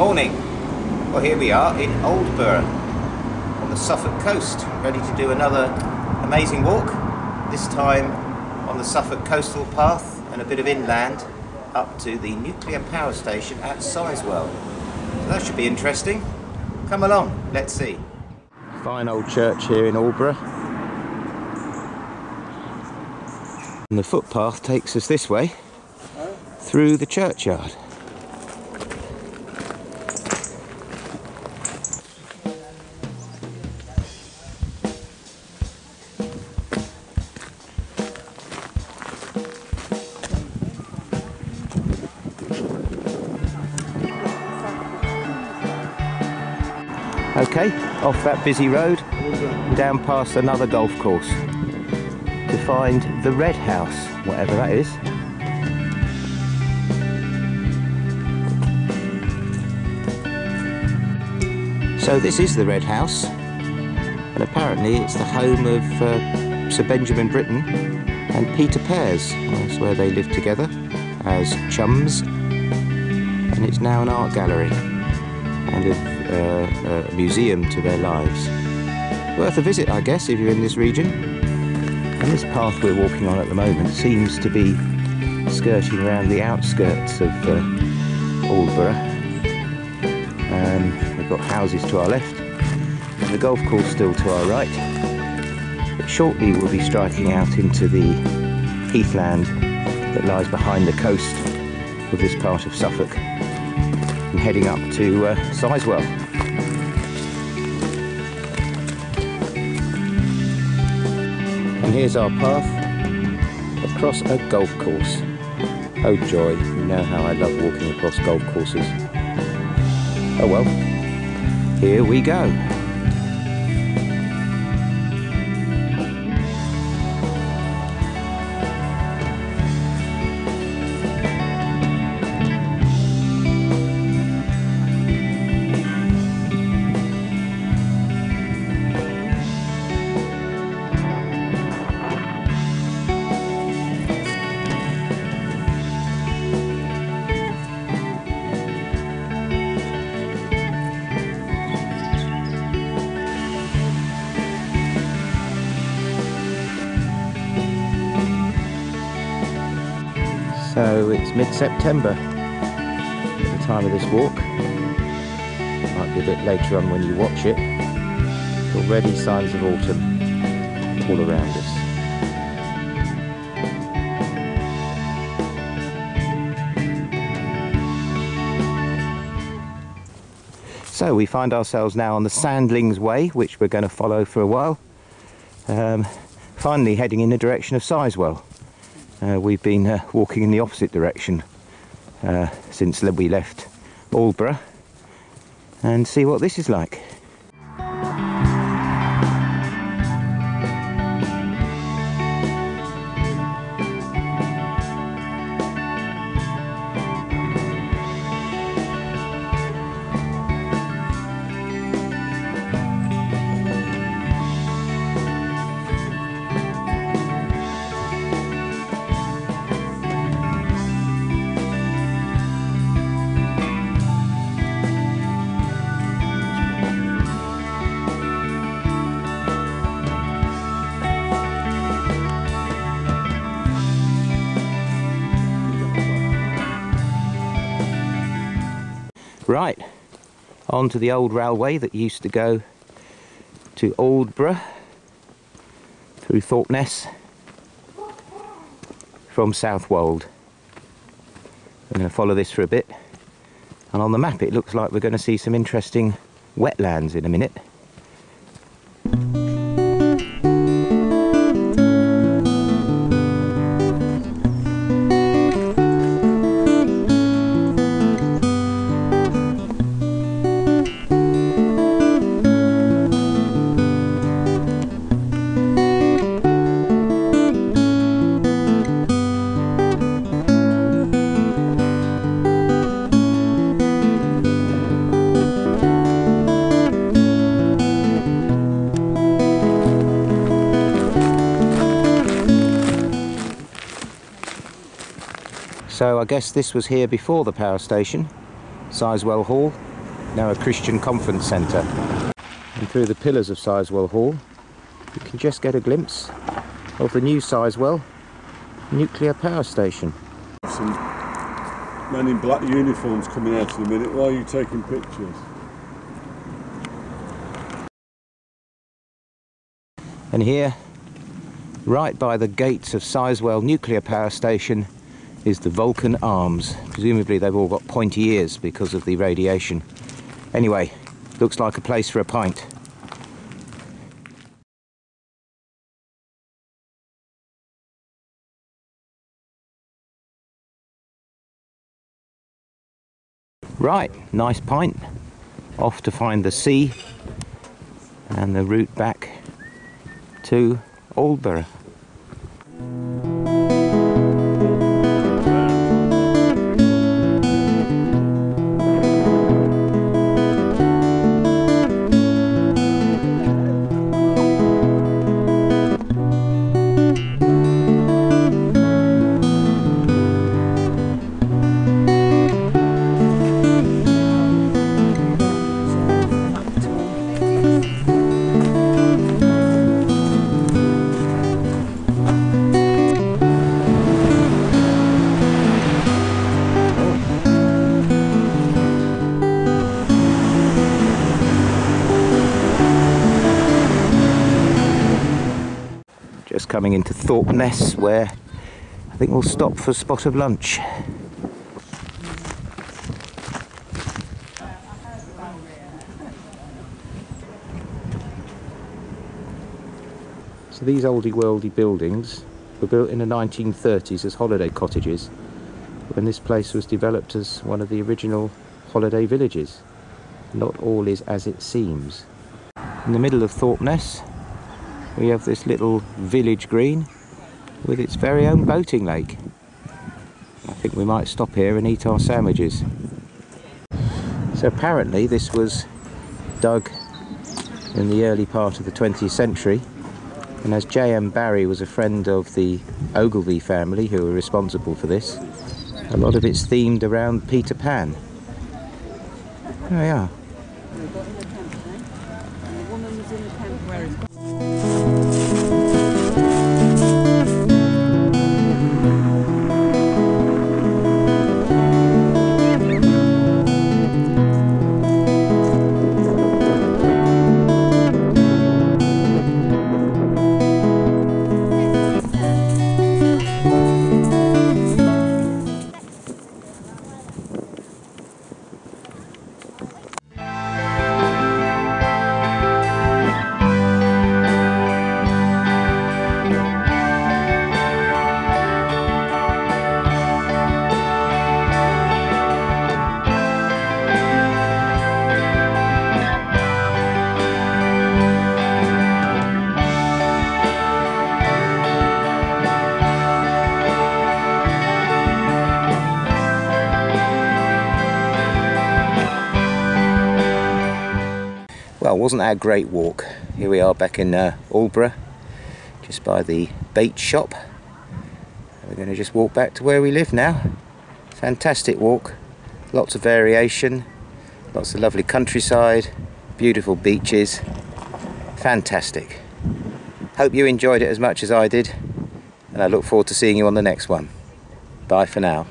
Morning. Well, here we are in Aldeburgh on the Suffolk coast, ready to do another amazing walk. This time on the Suffolk coastal path and a bit of inland up to the nuclear power station at Sizewell. So that should be interesting. Come along, let's see. Fine old church here in Aldeburgh. And the footpath takes us this way through the churchyard. Okay, off that busy road, down past another golf course to find the Red House, whatever that is. So this is the Red House, and apparently it's the home of uh, Sir Benjamin Britten and Peter Pears. That's where they lived together as chums, and it's now an art gallery and a, uh, a museum to their lives. Worth a visit, I guess, if you're in this region. And this path we're walking on at the moment seems to be skirting around the outskirts of uh, Aldeburgh. Um, we've got houses to our left and the golf course still to our right. But shortly we'll be striking out into the heathland that lies behind the coast of this part of Suffolk and heading up to uh, Sizewell. And here's our path across a golf course. Oh joy, you know how I love walking across golf courses. Oh well, here we go. So it's mid-September at the time of this walk. Might be a bit later on when you watch it. Already signs of autumn all around us. So we find ourselves now on the Sandlings Way, which we're going to follow for a while. Um, finally heading in the direction of Sizewell. Uh, we've been uh, walking in the opposite direction uh, since we left Aldeburgh and see what this is like. Right, on to the old railway that used to go to Aldeburgh through Thorpeness from Southwold. We're going to follow this for a bit and on the map it looks like we're going to see some interesting wetlands in a minute. So I guess this was here before the power station, Sizewell Hall. now a Christian conference centre. And through the pillars of Sizewell Hall, you can just get a glimpse of the new Sizewell nuclear power station. Some men in black uniforms coming out in a minute. Why are you taking pictures? And here, right by the gates of Sizewell nuclear power station, is the Vulcan Arms. Presumably they've all got pointy ears because of the radiation. Anyway, looks like a place for a pint. Right, nice pint. Off to find the sea and the route back to Aldeburgh. Coming into Thorpeness where I think we'll stop for a spot of lunch. So these oldie worldy buildings were built in the 1930s as holiday cottages when this place was developed as one of the original holiday villages. Not all is as it seems. In the middle of Thorpeness we have this little village green with its very own boating lake. I think we might stop here and eat our sandwiches. So apparently this was dug in the early part of the 20th century and as J.M. Barrie was a friend of the Ogilvie family who were responsible for this, a lot of it's themed around Peter Pan. There we are. Wasn't a great walk? Here we are back in uh, just by the bait shop. We're going to just walk back to where we live now. Fantastic walk, lots of variation, lots of lovely countryside, beautiful beaches, fantastic. Hope you enjoyed it as much as I did, and I look forward to seeing you on the next one. Bye for now.